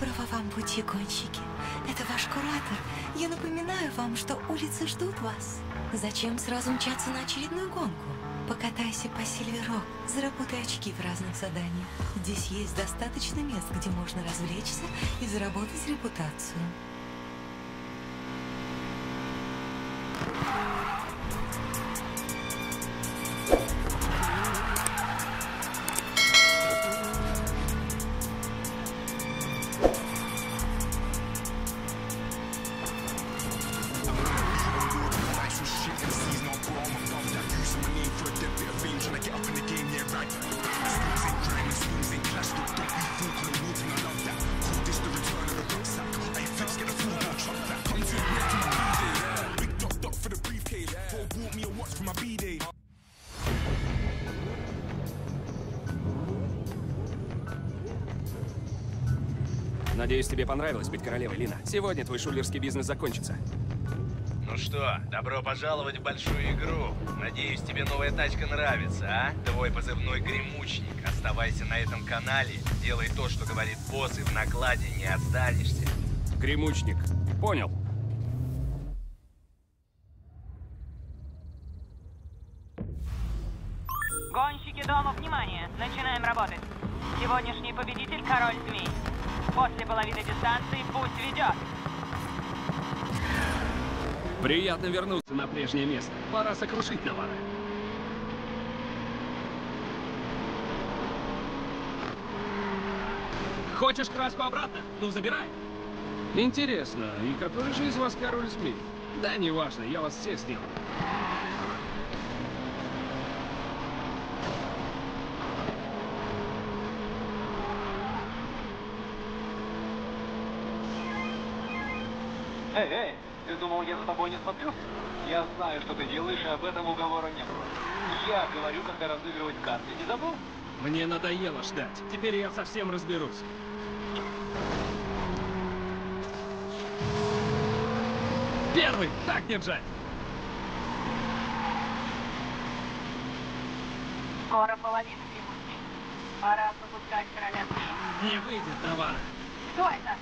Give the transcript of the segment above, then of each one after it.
Доброго вам пути, гонщики. Это ваш куратор. Я напоминаю вам, что улицы ждут вас. Зачем сразу мчаться на очередную гонку? Покатайся по Сильверок, заработай очки в разных заданиях. Здесь есть достаточно мест, где можно развлечься и заработать репутацию. Королевой, Лина. Сегодня твой шулерский бизнес закончится. Ну что, добро пожаловать в большую игру. Надеюсь, тебе новая тачка нравится, а? Твой позывной гремучник. Оставайся на этом канале, делай то, что говорит босс, и в накладе не отстанешься. Гремучник. Понял. Прежнее место. Пора сокрушить Навара. Хочешь краску обратно? Ну, забирай. Интересно, и который же из вас король змей? Да, неважно, я вас всех сделаю. Эй, эй, ты думал, я за тобой не смотрю? Я знаю, что ты делаешь, и об этом уговора не было. Я говорю, когда разыгрывать карты. Не забыл? Мне надоело ждать. Теперь я совсем разберусь. Первый! Так держать! Скоро половина гремучник. Пора выпускать короля. Не выйдет, Навара. Что это?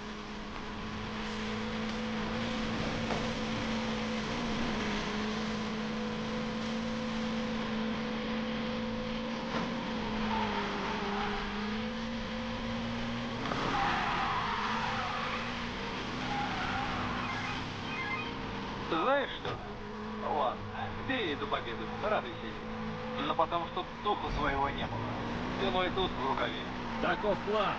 Знаешь что? Ладно, бей эту победу, радуйся ей. Но потому что духу своего не было. Ты мой туз в рукаве. Таков план.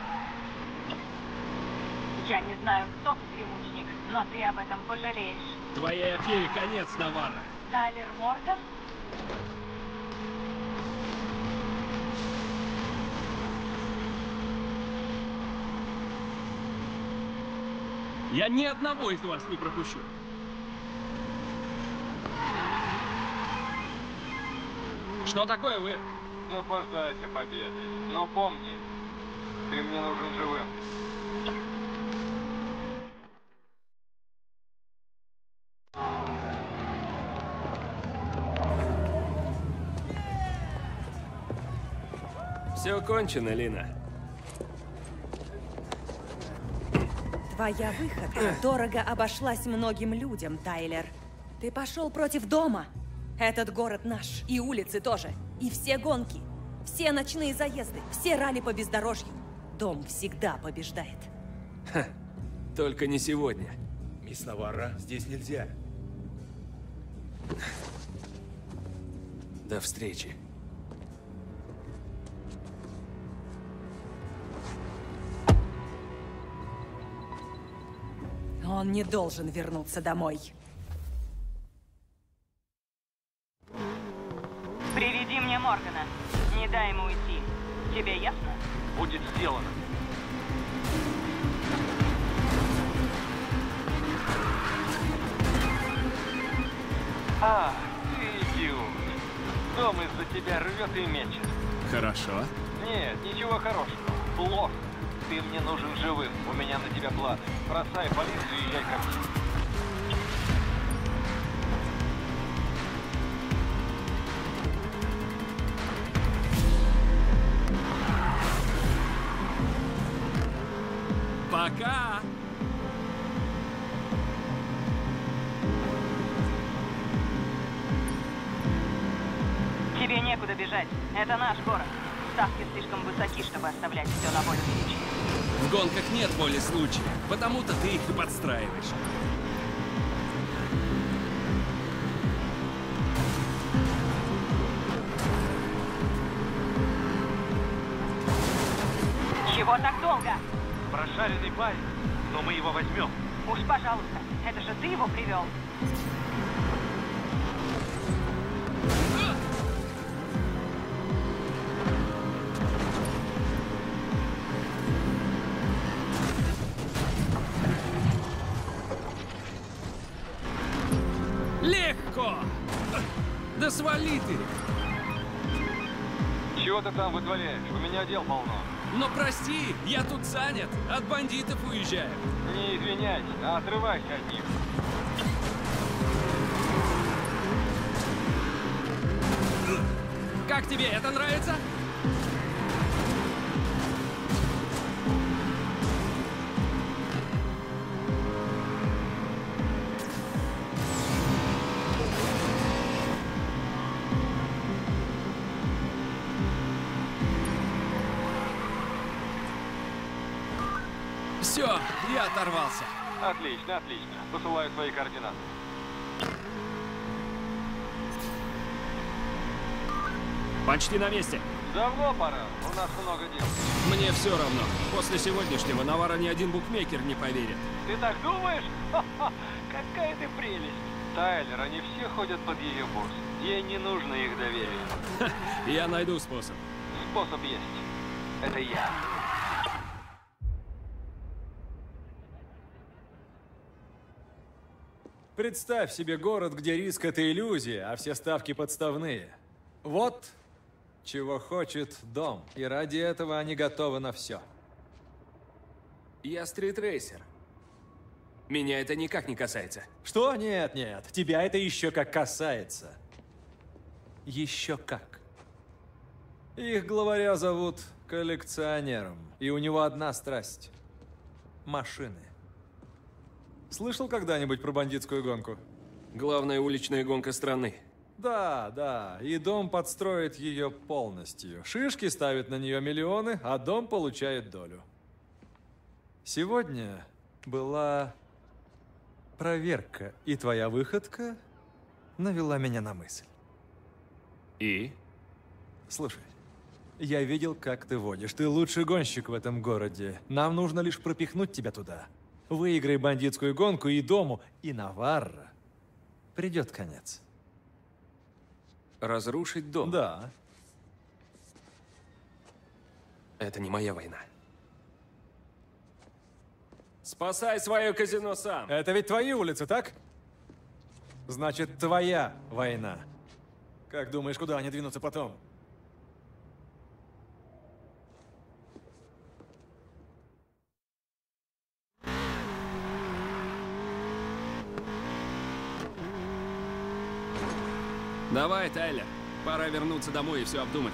Я не знаю, кто ты гремучник, но ты об этом пожалеешь. Твоей афере конец, Навара. Тайлер Мортон? Я ни одного из вас не пропущу. Что такое вы? Наслаждайся победой. Но помни, ты мне нужен живым. Все кончено, Лина. Твоя выходка дорого обошлась многим людям, Тайлер. Ты пошел против дома. Этот город наш, и улицы тоже, и все гонки, все ночные заезды, все ралли по бездорожью. Дом всегда побеждает. Только не сегодня. Мисс Наварра, здесь нельзя. До встречи. Он не должен вернуться домой. Приведи мне Моргана. Не дай ему уйти. Тебе ясно? Будет сделано. А, ты идиот. Дом из-за тебя рвет и мечет. Хорошо. Нет, ничего хорошего. Плохо. Ты мне нужен живым. У меня на тебя планы. Бросай В гонках нет воли случая, потому-то ты их и подстраиваешь. Чего так долго? Прошаренный парень, но мы его возьмем. Уж, пожалуйста, это же ты его привел. Там вытворяешь? У меня дел полно. Но прости, я тут занят, от бандитов уезжаю. Не извиняйся, а отрывайся от них. Как тебе это нравится? Я оторвался. Отлично, отлично. Посылаю свои координаты. Почти на месте. Давно пора. У нас много дел. Мне все равно. После сегодняшнего Навара ни один букмекер не поверит. Ты так думаешь? Ха-ха, Какая ты прелесть. Тайлер, они все ходят под ее босс. Ей не нужно их доверие. Я найду способ. Способ есть. Это я. Представь себе город, где риск — это иллюзия, а все ставки подставные. Вот чего хочет дом, и ради этого они готовы на все. Я стритрейсер. Меня это никак не касается. Что? Нет, нет, тебя это еще как касается. Еще как. Их главаря зовут коллекционером, и у него одна страсть — машины. Слышал когда-нибудь про бандитскую гонку? Главная уличная гонка страны. Да, да, и дом подстроит ее полностью. Шишки ставят на нее миллионы, а дом получает долю. Сегодня была проверка, и твоя выходка навела меня на мысль. И? Слушай, я видел, как ты водишь. Ты лучший гонщик в этом городе. Нам нужно лишь пропихнуть тебя туда. Выиграй бандитскую гонку и дому, и Наварра. Придет конец. Разрушить дом? Да. Это не моя война. Спасай свое казино сам. Это ведь твои улицы, так? Значит, твоя война. Как думаешь, куда они двинутся потом? Давай, Тайлер. Пора вернуться домой и все обдумать.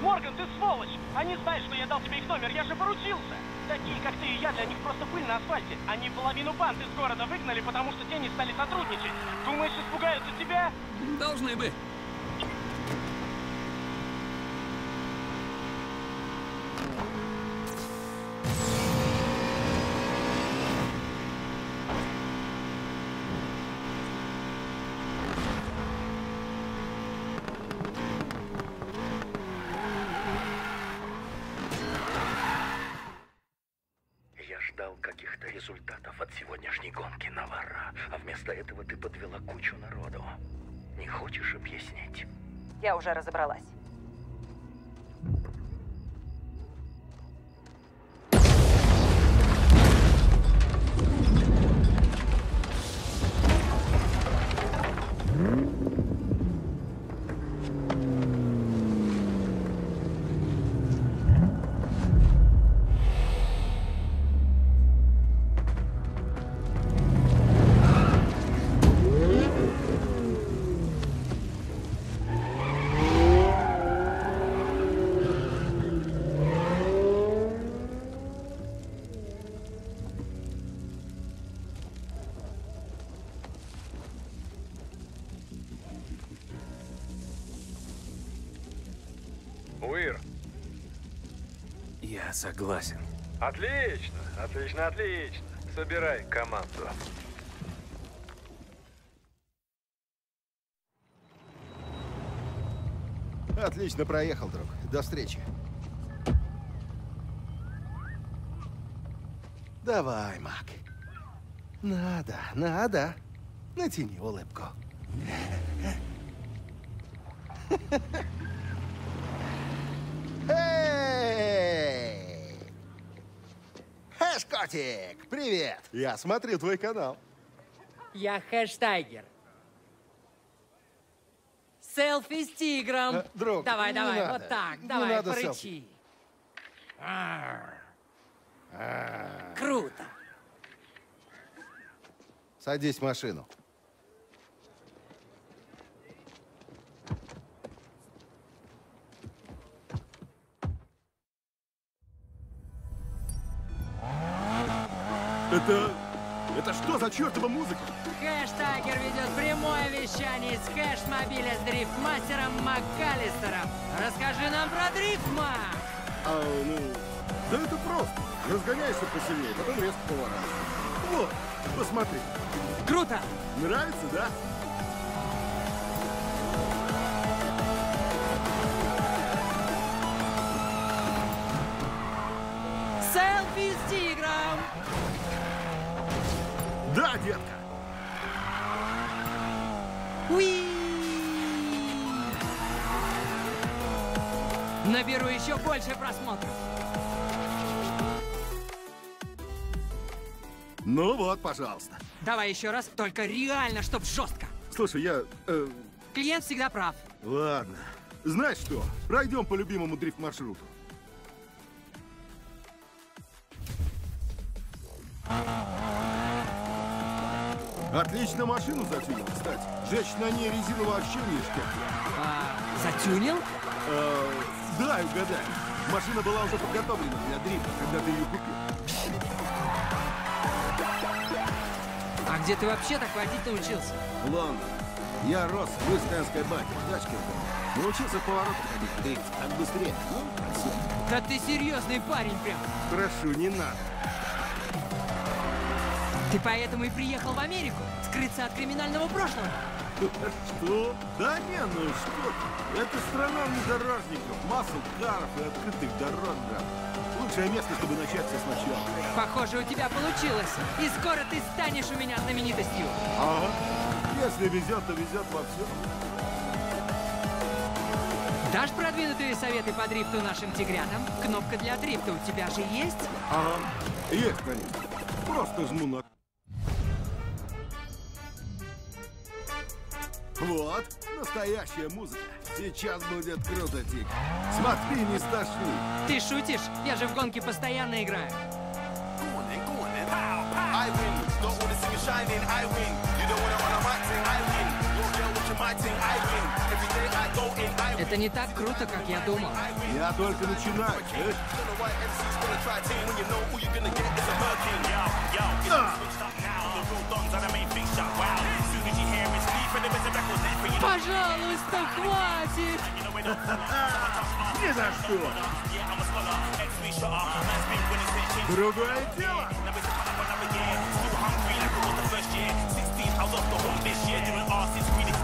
Морган, ты сволочь! Они знают, что я дал тебе их номер, я же поручился! Такие, как ты и я, для них просто пыль на асфальте. Они половину банд из города выгнали, потому что те не стали сотрудничать. Думаешь, испугаются тебя? Должны бы. Я ждал каких-то результатов от сегодняшней гонки Навара, а вместо этого ты подвела кучу народу. Не хочешь объяснить? Я уже разобралась. Согласен. Отлично, отлично, отлично. Собирай команду. Отлично проехал, друг. До встречи. Давай, Мак. Надо, надо. Натяни улыбку. Эй! Хэш-котик, привет! Я смотрю твой канал. Я хэштайгер. Селфи с тигром. Э, друг, давай, не давай, надо. вот так. Не давай, надо порычи. селфи. Арр. Круто. Садись в машину. Это... Это что за чертова музыка? Хэштайгер ведет прямое вещание из хэш-мобиля с дрифтмастером МакКаллистером. Расскажи нам про дрифтма. А, ну... Да это просто. Разгоняешься посильнее, потом резко поворачиваешь. Вот, посмотри. Круто! Нравится, да? Да, детка. Уи! Наберу еще больше просмотров. Ну вот, пожалуйста. Давай еще раз, только реально, чтоб жестко. Слушай, я... э, Клиент всегда прав. ладно. Знаешь что? Пройдем по любимому дрифт-маршруту. Отлично машину затюнил, кстати. Жечь на ней резину вообще ништяк. А, затюнил? Э, да, угадай. Машина была уже подготовлена для дрифта, когда ты ее купил. А где ты вообще так водить научился? Лондон. Я рос в Уистенской баке, в тачке. Научился в поворотах ходить, дрифт, так быстрее. Ну, отсюда. Да ты серьезный парень прям. Прошу, не надо. Ты поэтому и приехал в Америку? Скрыться от криминального прошлого? Что? Да не, ну что. Это страна внедорожников, масса каров и открытых дорог, брат. Лучшее место, чтобы начать все сначала. Похоже, у тебя получилось. И скоро ты станешь у меня знаменитостью. Ага. Если везет, то везет во всем. Дашь продвинутые советы по дрифту нашим тигрятам? Кнопка для дрифта у тебя же есть? Ага. Есть, конечно. Просто жму на... Вот, настоящая музыка. Сейчас будет круто, Тик. Смотри, не стошни. Ты шутишь? Я же в гонке постоянно играю. I win. Don't wanna see me shining, I win. You don't wanna run a my thing, I win. Your girl watching my thing, I win. Every day I go in, I win. Это не так круто, как я думал. Я только начинаю. Yo, yo, Ah. switched up now. The real main Пожалуйста, хватит! Ни за что. Другое дело.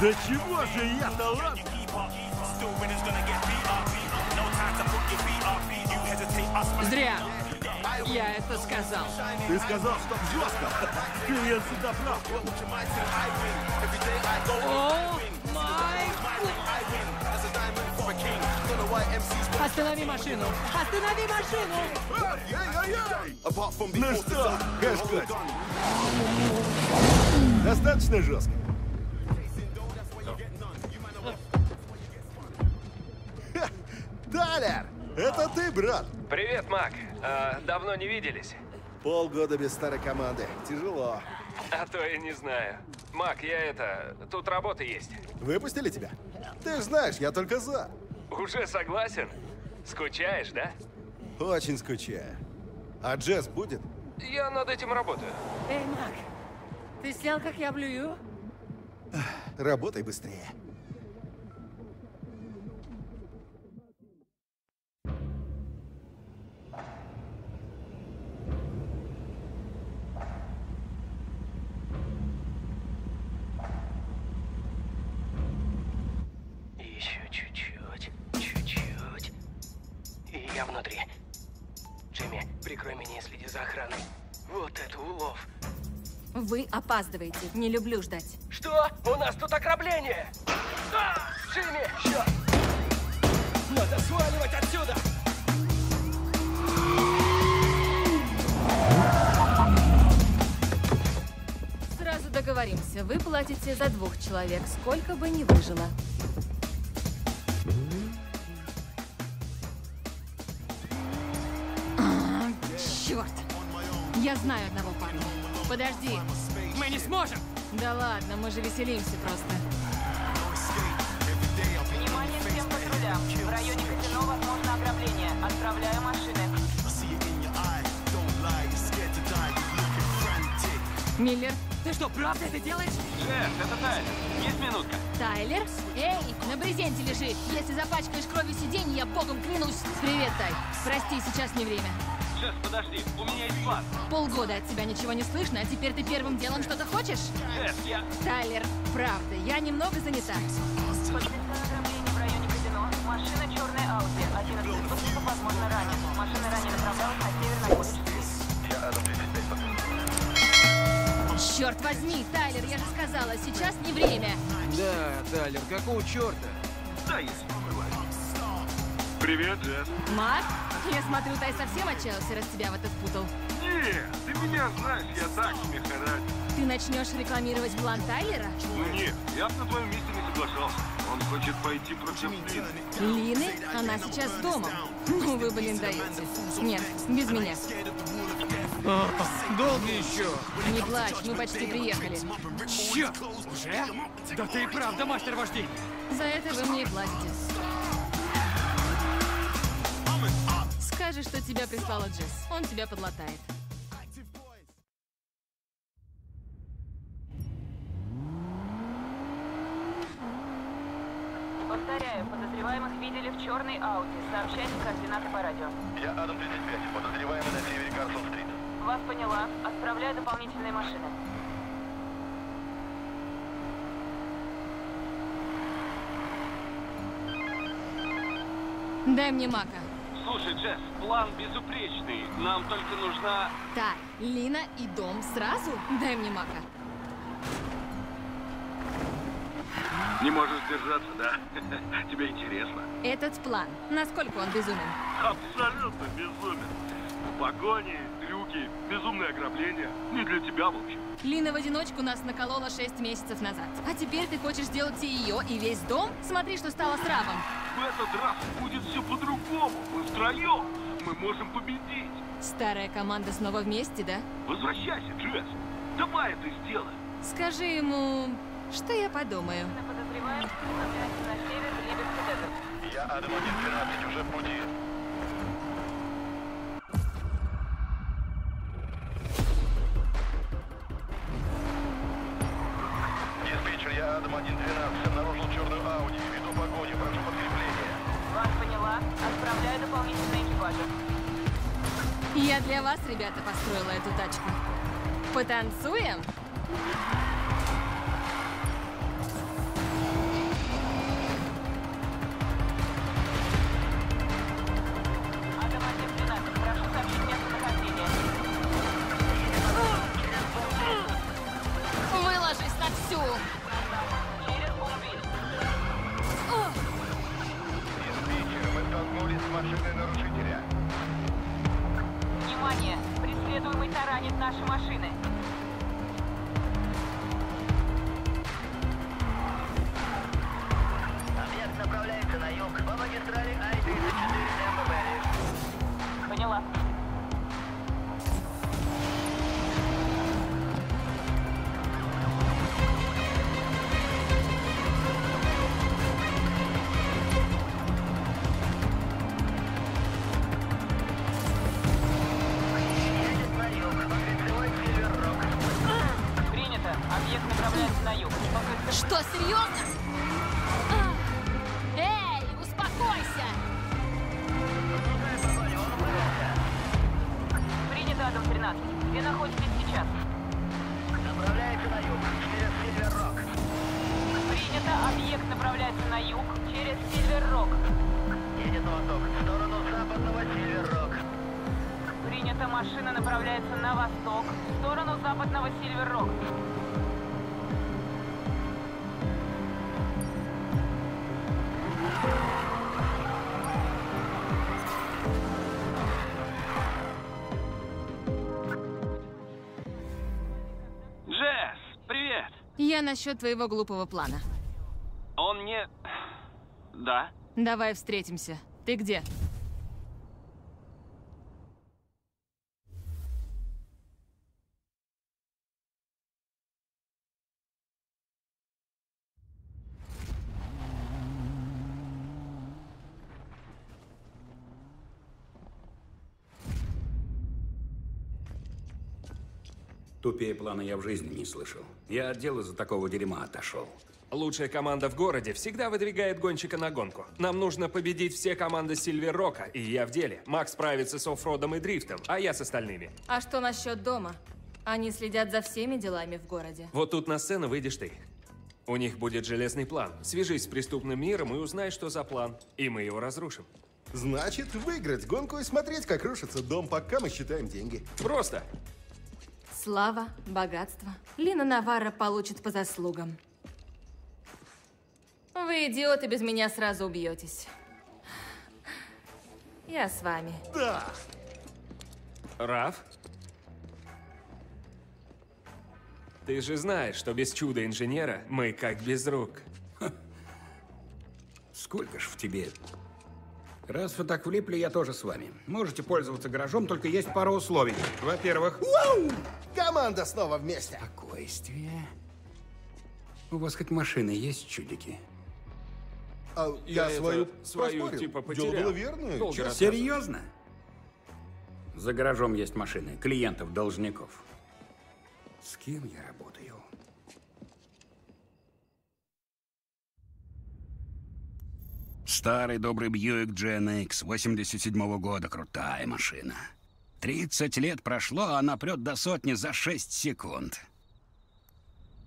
Да чего же я талант? Зря. Я это сказал. Ты сказал, что жестко. Клиент всегда прав. О, май... Останови машину! Останови машину! Ну что, хэштег? Достаточно жестко. Талер, это ты, брат? Привет, Мак. А, давно не виделись. Полгода без старой команды. Тяжело. А то я не знаю. Мак, я это... Тут работа есть. Выпустили тебя? Ты знаешь, я только за. Уже согласен? Скучаешь, да? Очень скучаю. А Джесс будет? Я над этим работаю. Эй, Мак, ты снял, как я блюю? Работай быстрее. Опаздываете. Не люблю ждать. Что? У нас тут ограбление! А! Джимми! Черт! Надо сваливать отсюда! Сразу договоримся. Вы платите за двух человек, сколько бы ни выжило. А, Черт! Я знаю одного парня. Подожди. Мы не сможем! Да ладно, мы же веселимся просто. Внимание всем патрулям. В районе казино возможно ограбление. Отправляю машины. Миллер, Ты что, правда это делаешь? Шеф, это Тайлер. Есть минутка? Тайлер? Эй, на брезенте лежи. Если запачкаешь кровью сиденье, я богом клянусь. Привет, Тай. Прости, сейчас не время. Шеф, подожди, у меня есть план. Полгода от тебя ничего не слышно, а теперь ты первым делом что-то хочешь? Шеф, я... Тайлер, правда, я немного занята. Подтверждено ограбление в районе казино. Машина черная Ауди. Один из преступников, возможно, ранен. Машина ранее направлялась на север на колледж Черт возьми, Тайлер, я же сказала, сейчас не время. Да, Тайлер, какого черта? Да, если Привет, Джесс. Мак, я смотрю, Тай совсем отчаялся, раз тебя в это впутал. Нет, ты меня знаешь, я так себе характер. Ты начнешь рекламировать план Тайлера? Ну нет, я бы на твоем месте не соглашался. Он хочет пойти против Лины. Лины? Она сейчас дома. Ну вы, блин, даете. Нет, без меня. Долго еще? Не плачь, мы почти приехали. Черт! Уже? Да ты и правда мастер вождения. За это вы мне и платите. Скажи, что тебя прислала Джесс. Он тебя подлатает. Повторяю, подозреваемых видели в черной Ауди. Сообщайте координаты по радио. Я Адам 35, подозреваемый на севере Карсон-стрит. Вас поняла. Отправляю дополнительные машины. Дай мне Мака. Слушай, Джесс, план безупречный. Нам только нужна... Тай, Лина и дом сразу? Дай мне Мака. Не можешь держаться, да? Тебе интересно? Этот план. Насколько он безумен? Абсолютно безумен. Погони, трюки, безумное ограбление. Не для тебя, в общем. Лина в одиночку нас наколола 6 месяцев назад. А теперь ты хочешь сделать и ее, и весь дом? Смотри, что стало с Равом. В этот раз будет все по-другому. Мы втроем. Мы можем победить. Старая команда снова вместе, да? Возвращайся, Джесс. Давай это сделаем. Скажи ему, что я подумаю. Я Адам 112, уже в пути. Я Адам 112, обнаружил черную Ауди. Веду погоню, прошу подкрепления. Вас поняла. Отправляю дополнительные экипажи. Я для вас, ребята, построила эту тачку. Потанцуем? Насчет твоего глупого плана. Он не... Да? Давай встретимся. Ты где? Тупее плана я в жизни не слышал. Я от дела за такого дерьма отошел. Лучшая команда в городе всегда выдвигает гонщика на гонку. Нам нужно победить все команды Сильвер Рока, и я в деле. Макс справится с оффродом и дрифтом, а я с остальными. А что насчет дома? Они следят за всеми делами в городе. Вот тут на сцену выйдешь ты. У них будет железный план. Свяжись с преступным миром и узнай, что за план. И мы его разрушим. Значит, выиграть гонку и смотреть, как рушится дом, пока мы считаем деньги. Просто. Слава, богатство. Лина Наварра получит по заслугам. Вы, идиоты, без меня сразу убьетесь. Я с вами. Да! Раф? Ты же знаешь, что без чуда-инженера мы как без рук. Сколько ж в тебе? Раз вы так влипли, я тоже с вами. Можете пользоваться гаражом, только есть пара условий. Во-первых... Вау! Команда снова вместе. Спокойствие. У вас хоть машины есть, чудики? А я, Я свою свою, типа, Дело потерял. было честно. рассказывал. Серьезно? За гаражом есть машины, клиентов, должников. С кем я работаю? Старый добрый Бьюик GNX 87 года, крутая машина. 30 лет прошло, а она прет до сотни за 6 секунд.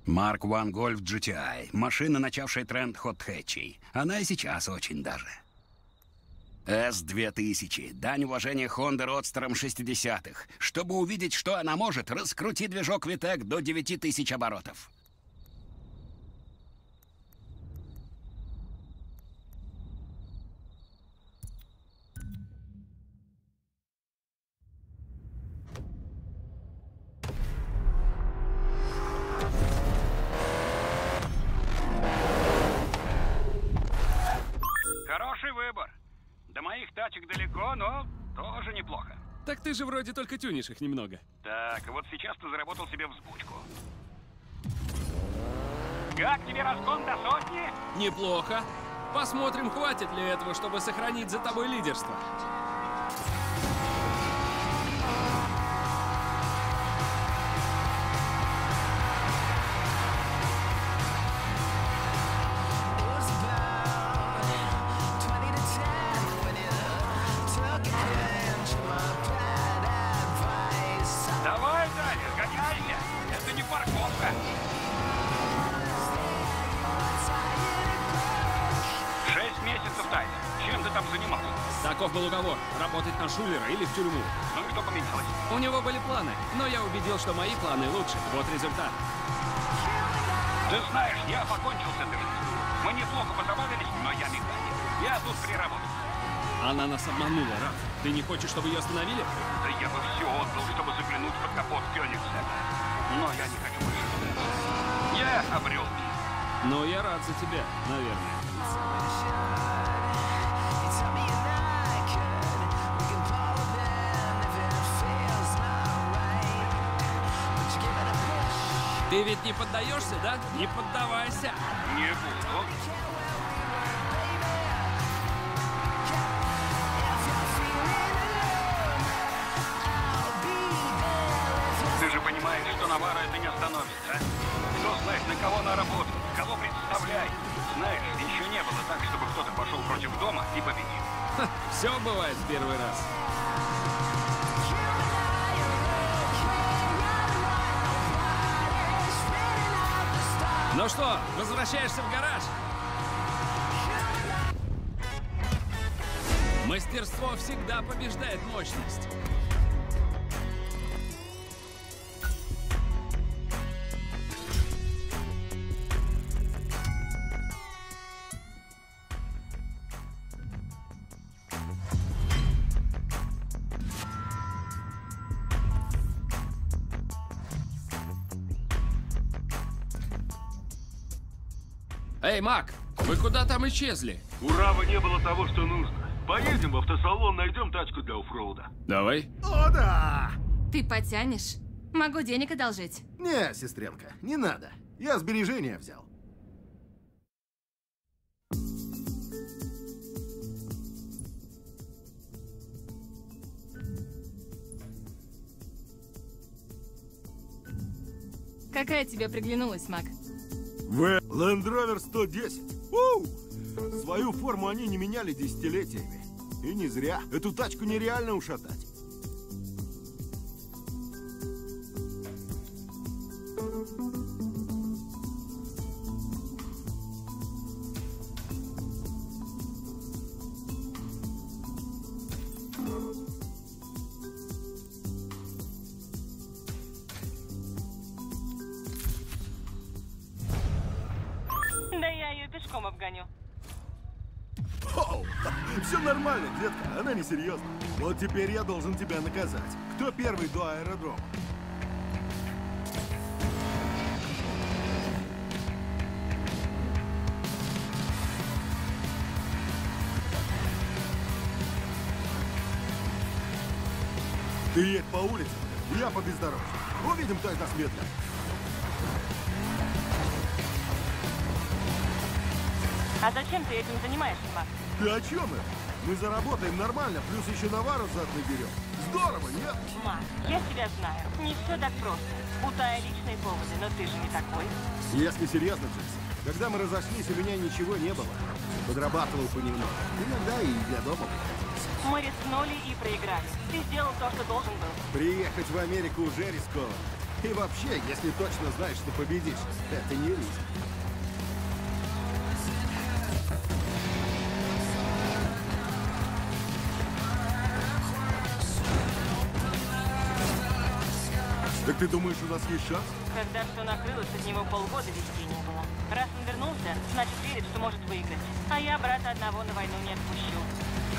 Марк One Golf GTI. Машина, начавшая тренд хот-хэтчей. Она и сейчас очень даже. С-2000. Дань уважения Honda родстерам 60-х. Чтобы увидеть, что она может, раскрути движок Витек до 9000 оборотов. Тачек далеко, но тоже неплохо. Так ты же вроде только тюнишь их немного. Так, вот сейчас ты заработал себе взбучку. Как тебе разгон до сотни? Неплохо. Посмотрим, хватит ли этого, чтобы сохранить за тобой лидерство. Планы, но я убедил, что мои планы лучше. Вот результат. Ты знаешь, я покончил с этой жизнью. Мы неплохо позабавились, но я механик. Я тут приработал. Она нас обманула, Раф. Ты не хочешь, чтобы ее остановили? Да я бы все отдал, чтобы заглянуть под капот Кёнигса. Но я не хочу больше. Я обрел. Но я рад за тебя, наверное. Ты ведь не поддаешься, да? Не поддавайся. Не буду. Ты же понимаешь, что Навара это не остановится. а? Кто знает, на кого она работает, кого представляет. Знаешь, еще не было так, чтобы кто-то пошел против дома и победил. Все бывает в первый раз. Ну что, возвращаешься в гараж? Мастерство всегда побеждает мощность. Эй, Мак, вы куда там исчезли? У Рава не было того, что нужно. Поедем в автосалон, найдем тачку для оффроуда. Давай. О, да! Ты потянешь? Могу денег одолжить. Не, сестренка, не надо. Я сбережения взял. Какая тебе приглянулась, Мак? В. Land Rover 110. У! Свою форму они не меняли десятилетиями. И не зря. Эту тачку нереально ушатать. Теперь я должен тебя наказать. Кто первый до аэродрома? Ты едь по улице, я по бездорожью. Увидим, кто нас медленно. А зачем ты этим занимаешься, Мак? Ты о чем это? Мы заработаем нормально, плюс еще навару заодно берем. Здорово, нет? Мак, я тебя знаю. Не все так просто. У Тая личные поводы, но ты же не такой. Если серьезно, Джесси, когда мы разошлись, у меня ничего не было. Подрабатывал понемногу. Иногда и для дома. Мы рискнули и проиграли. Ты сделал то, что должен был. Приехать в Америку уже рискованно. И вообще, если точно знаешь, что победишь, это не риск. Так ты думаешь, у нас есть шанс? Когда все накрылось, от него полгода вести не было. Раз он вернулся, значит верит, что может выиграть. А я брата одного на войну не отпущу.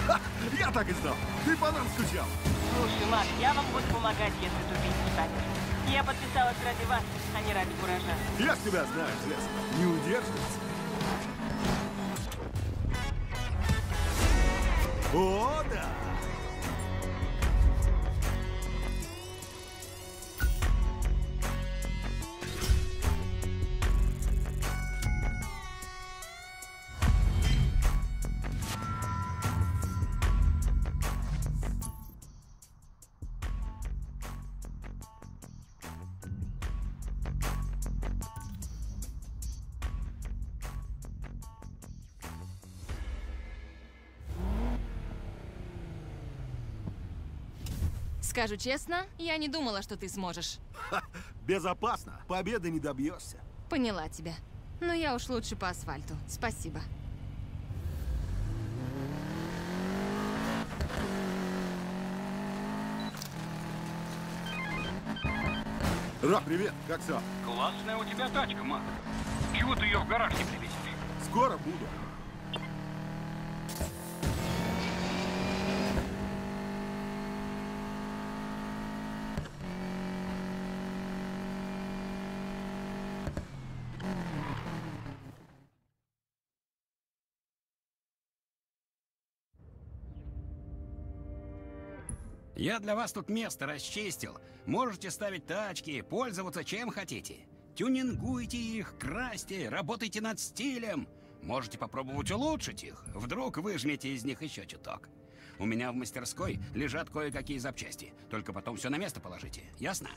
Ха! Я так и знал. Ты по нам скучал. Слушай, Мак, я вам буду помогать, если тупить не станешь. Я подписалась ради вас, а не ради куража. Я тебя знаю, Джесс. Не удерживайся. О, да! Скажу честно, я не думала, что ты сможешь. Ха, безопасно. Победы не добьешься. Поняла тебя. Но я уж лучше по асфальту. Спасибо. Ра, привет. Как все? Классная у тебя тачка, Мак. Чего ты ее в гараж не привезешь? Скоро буду. Я для вас тут место расчистил. Можете ставить тачки, пользоваться чем хотите. Тюнингуйте их, красьте, работайте над стилем. Можете попробовать улучшить их. Вдруг выжмете из них еще чуток. У меня в мастерской лежат кое-какие запчасти. Только потом все на место положите. Ясно?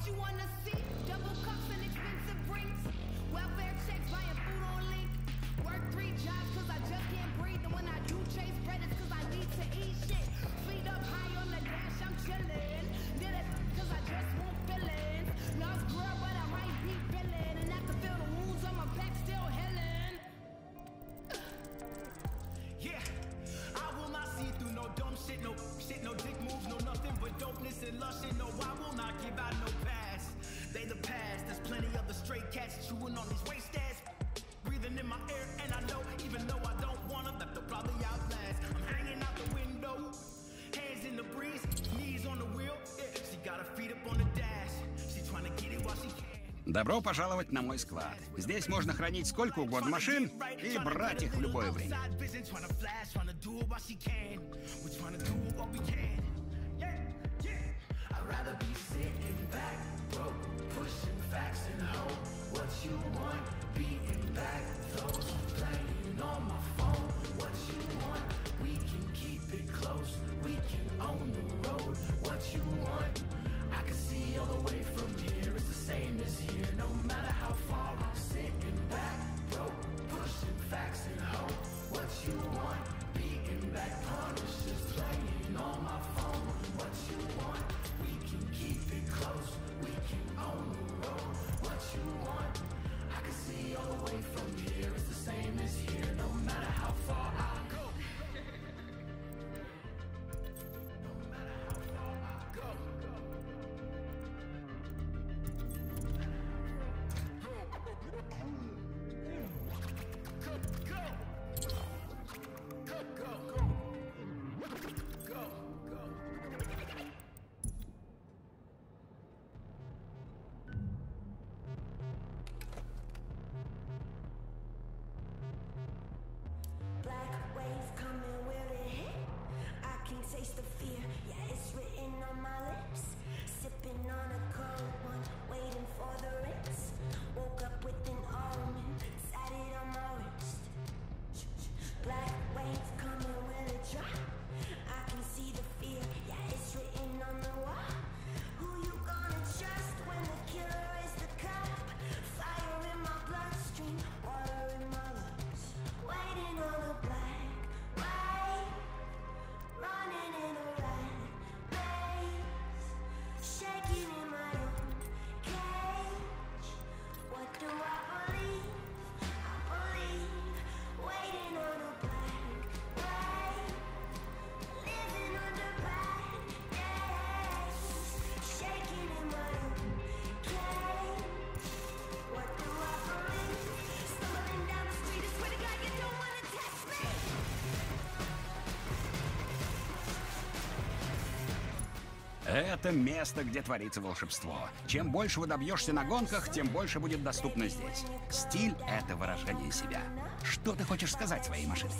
What you wanna see? Double cups and expensive rings. Welfare checks, buying food on link. Work three jobs cause I just can't breathe. And when I do chase bread, it's cause I need to eat shit. Feet up high on the dash, I'm chillin'. Did it cause I just want feelings. Lost girl, but I might be villain. And I can feel the wounds on my back still healing. Yeah, I will not see through no dumb shit, no shit, no dick moves, no nothing but dopeness and lust shit. No, I will not give out cats chewing on these waste ass. Breathing in my air, and I know, even though I don't wanna, that they'll probably outlast. I'm hanging out the window, hands in the breeze, knees on the wheel. Yeah, she got her feet up on the dash. She trying to get it while she can. Добро пожаловать на мой склад. Здесь можно хранить сколько угодно машин и брать их в любое время. I'd rather be sitting back, broke, pushing facts and hope. What you want, beating back those playing on my phone. What you want, we can keep it close. We can own the road. What you want, I can see all the way taste the fear, yeah, it's written on my lips. Sipping on a cold one, waiting for the rinse. Это место, где творится волшебство. Чем больше вы добьешься на гонках, тем больше будет доступно здесь. Стиль — это выражение себя. Что ты хочешь сказать своей машине?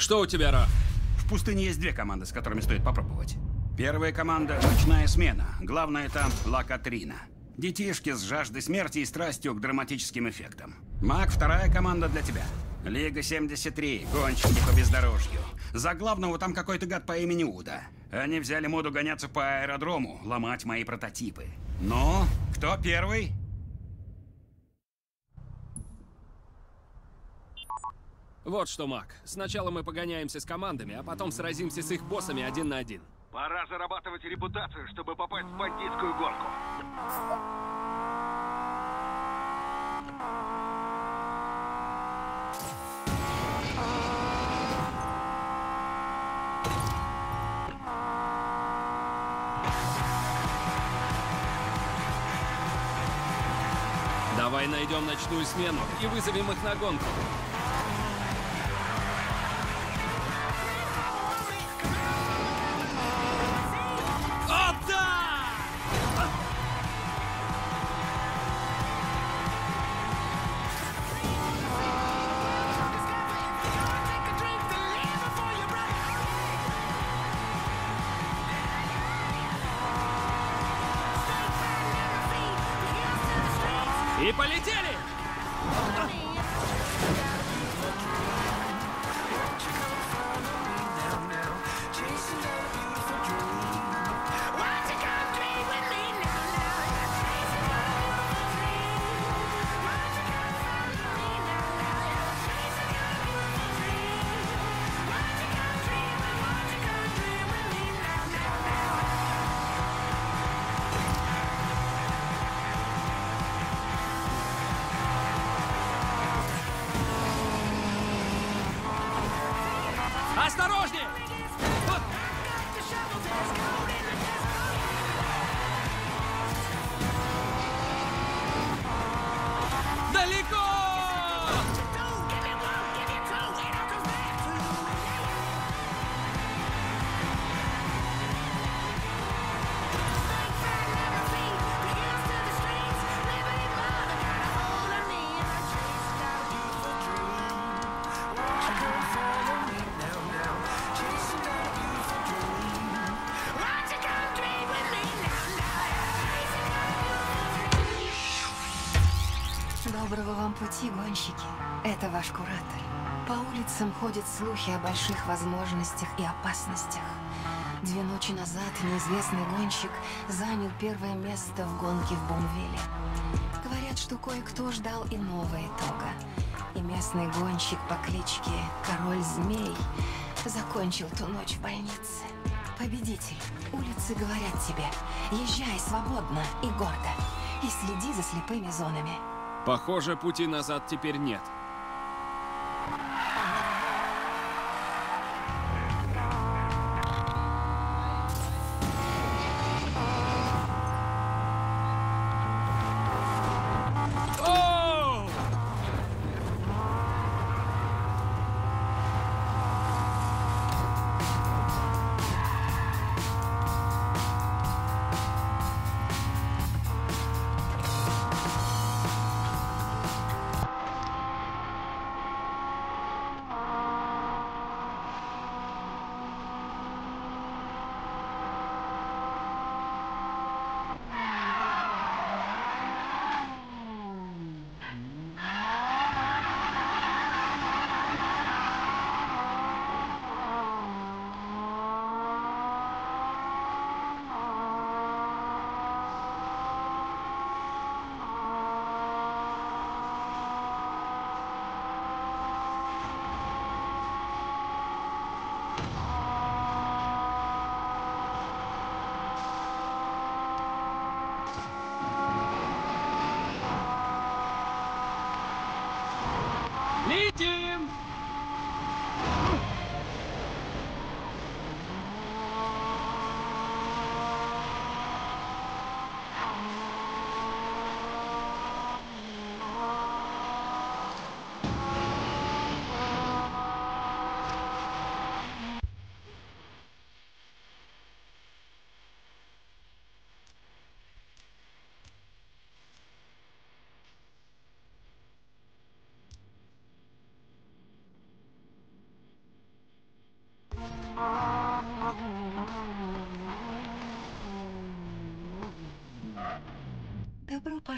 Что у тебя, Раф? В пустыне есть две команды, с которыми стоит попробовать. Первая команда — ночная смена. Главное там — Ла Катрина. Детишки с жаждой смерти и страстью к драматическим эффектам. Маг — вторая команда для тебя. Лига 73, гонщики по бездорожью. За главного там какой-то гад по имени Уда. Они взяли моду гоняться по аэродрому, ломать мои прототипы. Ну, кто первый? Вот что, Мак. Сначала мы погоняемся с командами, а потом сразимся с их боссами один на один. Пора зарабатывать репутацию, чтобы попасть в бандитскую гонку. Давай найдем ночную смену и вызовем их на гонку. Гонщики. Это ваш куратор. По улицам ходят слухи о больших возможностях и опасностях. Две ночи назад неизвестный гонщик занял первое место в гонке в Бумвилле. Говорят, что кое-кто ждал иного итога. И местный гонщик по кличке Король Змей закончил ту ночь в больнице. Победитель, улицы говорят тебе, езжай свободно и гордо. И следи за слепыми зонами. Похоже, пути назад теперь нет.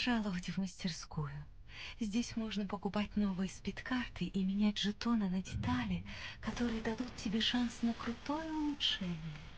Пожаловать в мастерскую. Здесь можно покупать новые спидкарты и менять жетоны на детали, которые дадут тебе шанс на крутое улучшение.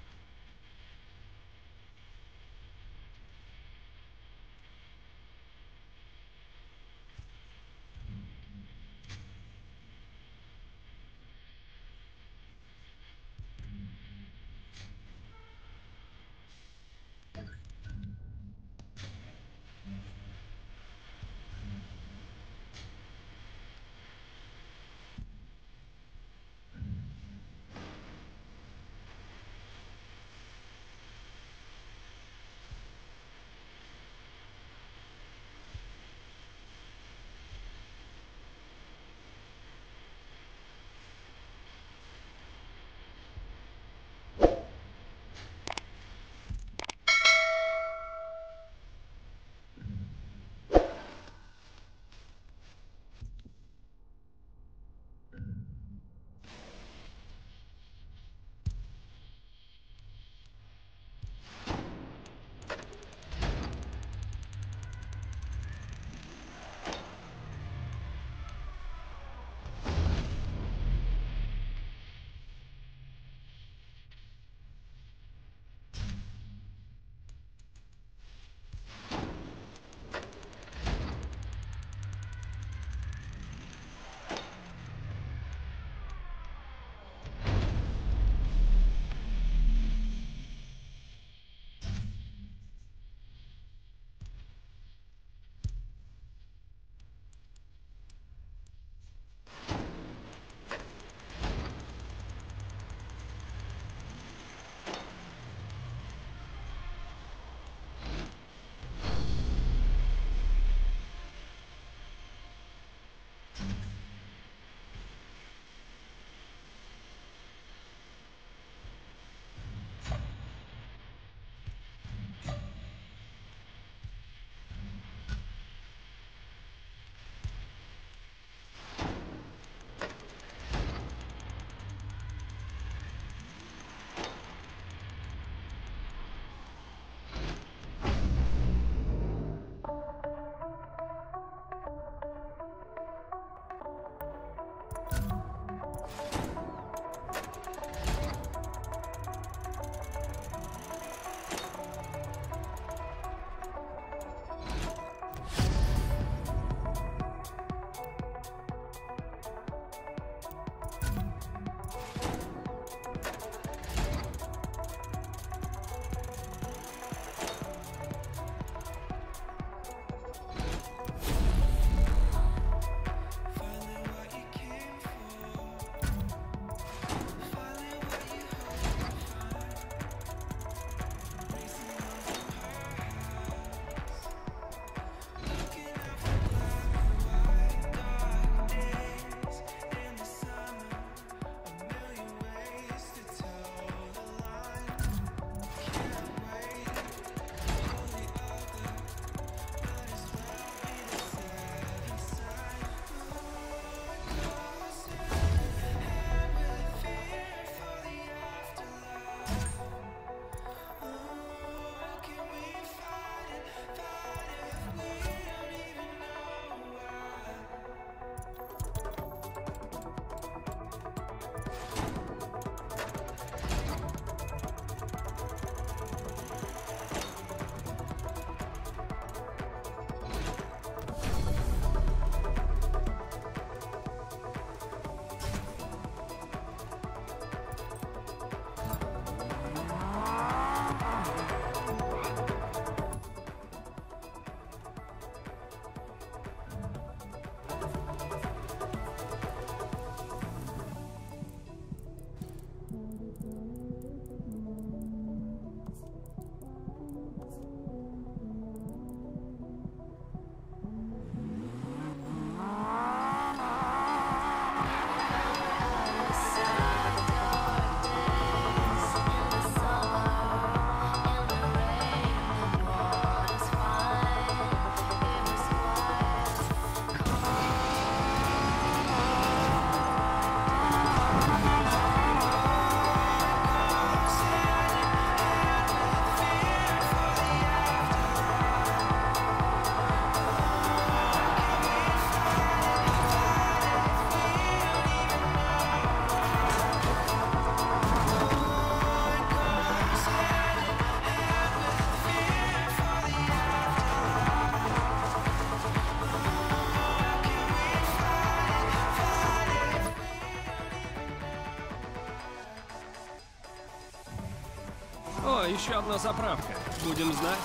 Еще одна заправка. Будем знать.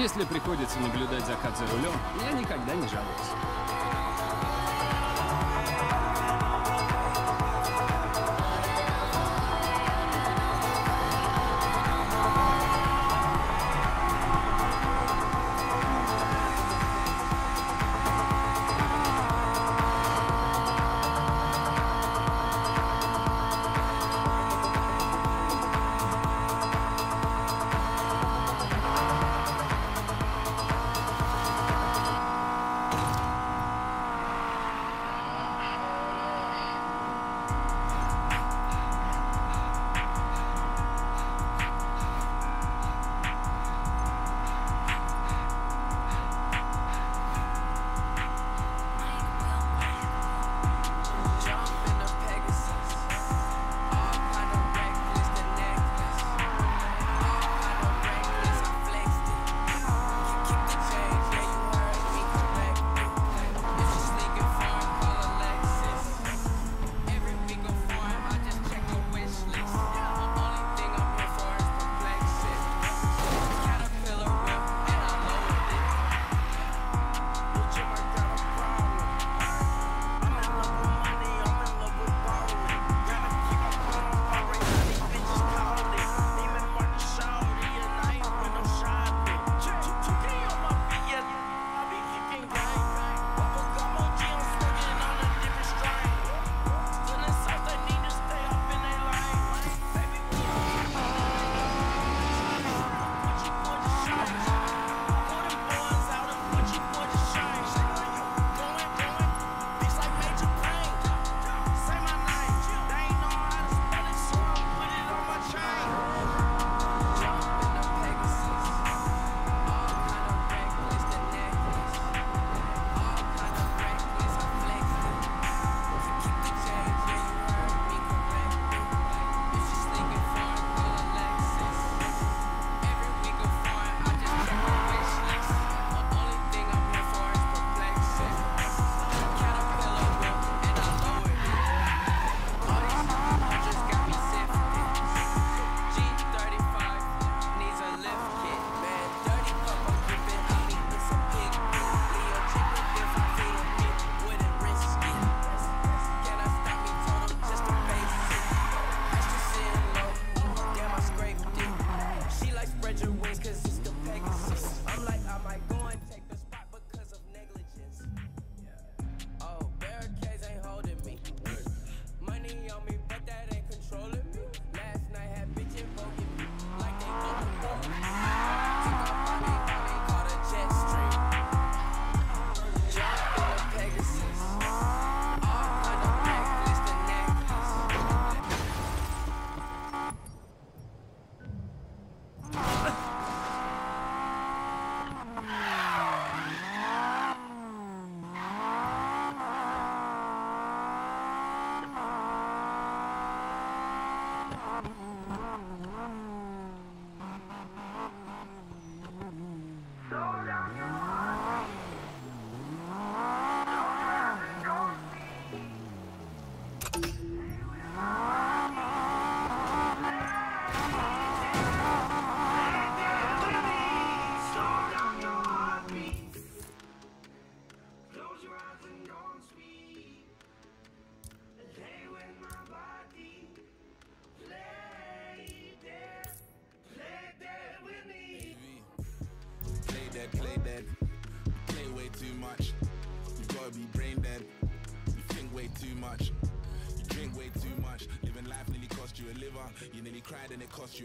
Если приходится наблюдать закат за рулем, я никогда не жалуюсь.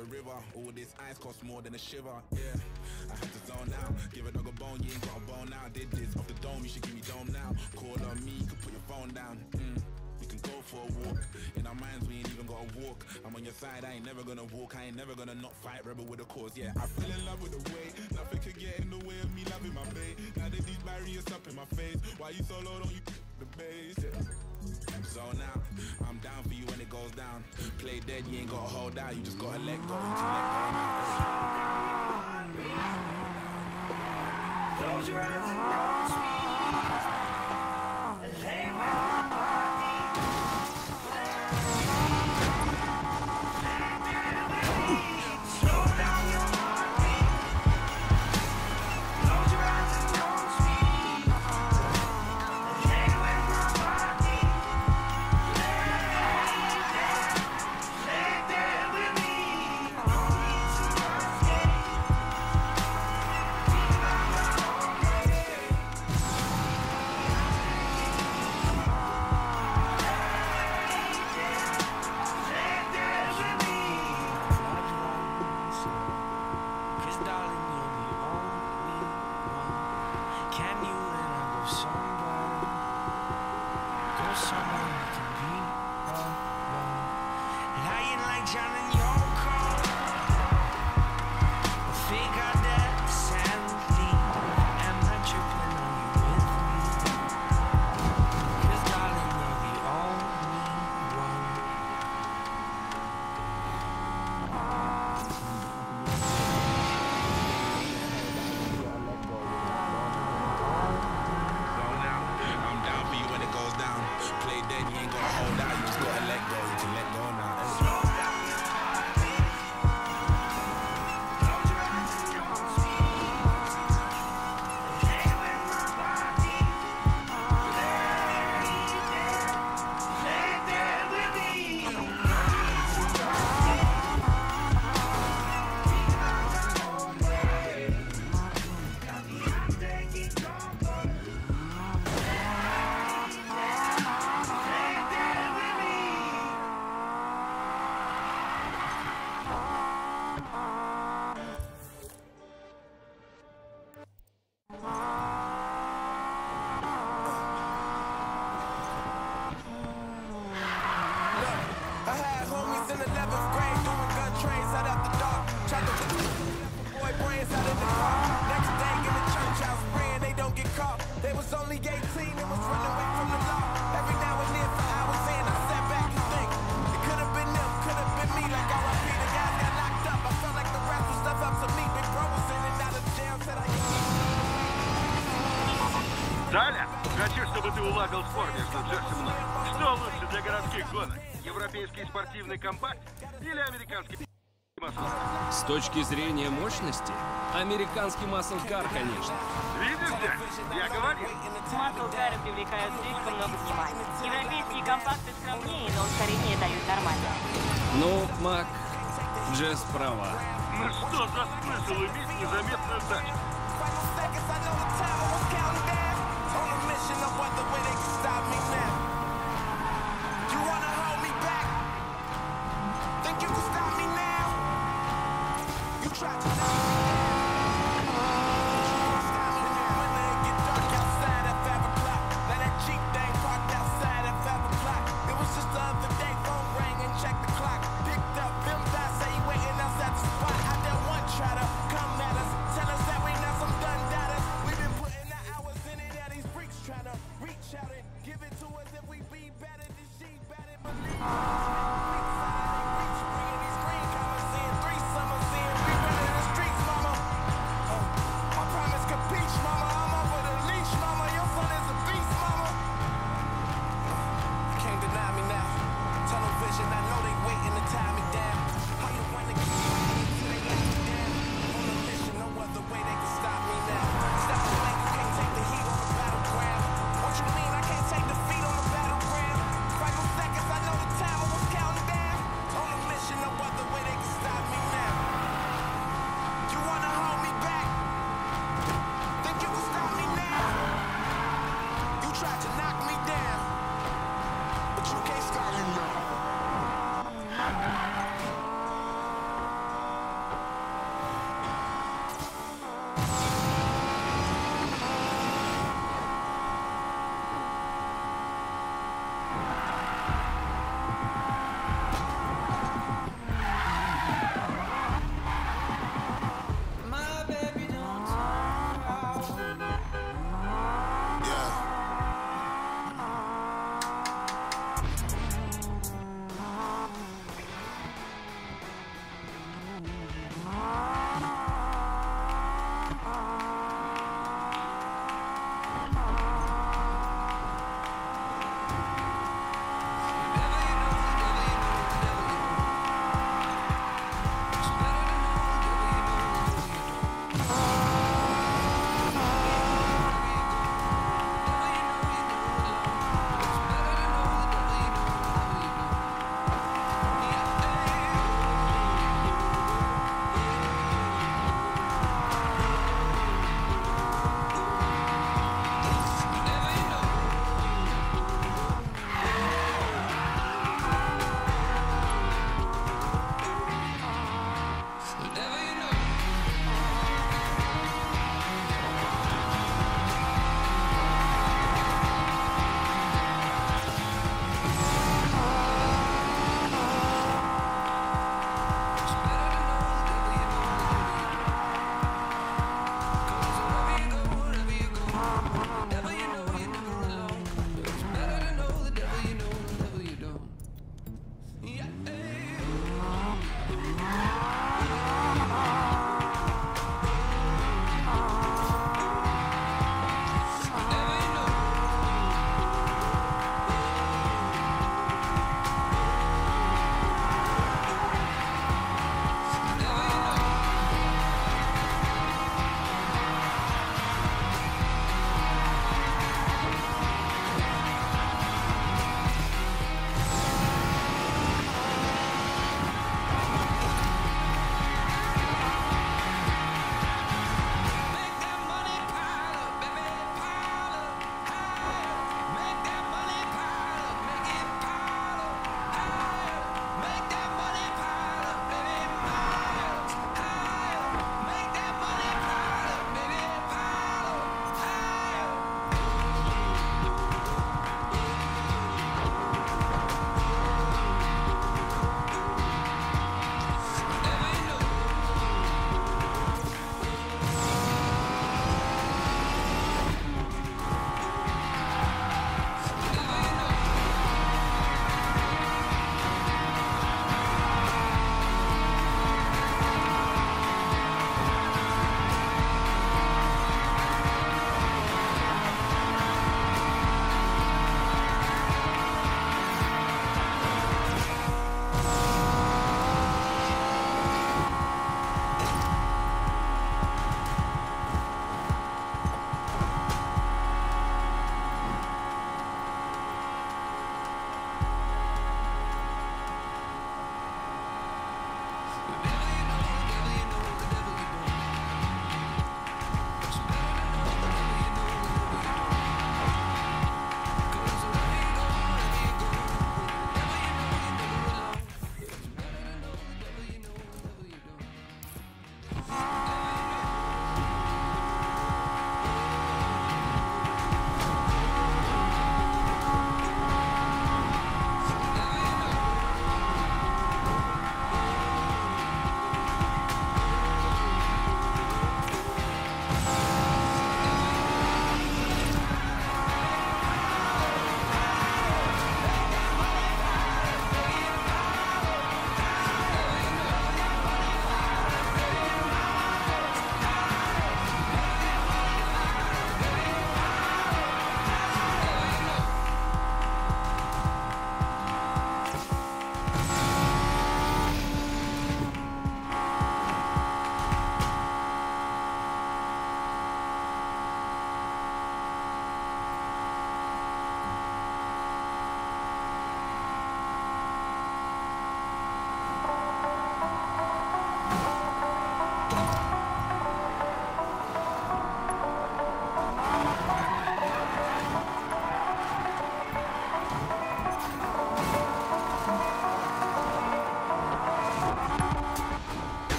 a river. All this ice costs more than a shiver, yeah. I had to zone out, give a dog a bone, you ain't got a bone now. Did this off the dome, you should give me dome now. Call on me, you can put your phone down. Mm can go for a walk. In our minds, we ain't even gotta walk. I'm on your side, I ain't never gonna walk. I ain't never gonna not fight, rebel with a cause. Yeah, I fell in love with the way. Nothing could get in the way of me loving my babe. Now that these barriers up in my face. Why you so low, don't you the base? Yeah. So now I'm down for you when it goes down. Play dead, you ain't gotta hold out, you just gotta let go. Close your eyes. точки зрения мощности, американский маслкар, конечно. Видите? Я говорил. Маслкары привлекают слишком много внимания. Европейские компакты скромнее, но ускорение дают нормально. Ну, Мак, Джесс права. Ну что за смысл иметь незаметную тачку? Tragedy.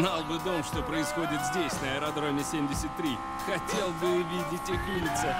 Знал бы дом, что происходит здесь, на аэродроме 73. Хотел бы видеть их лица.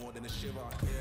More than a shiver. Yeah,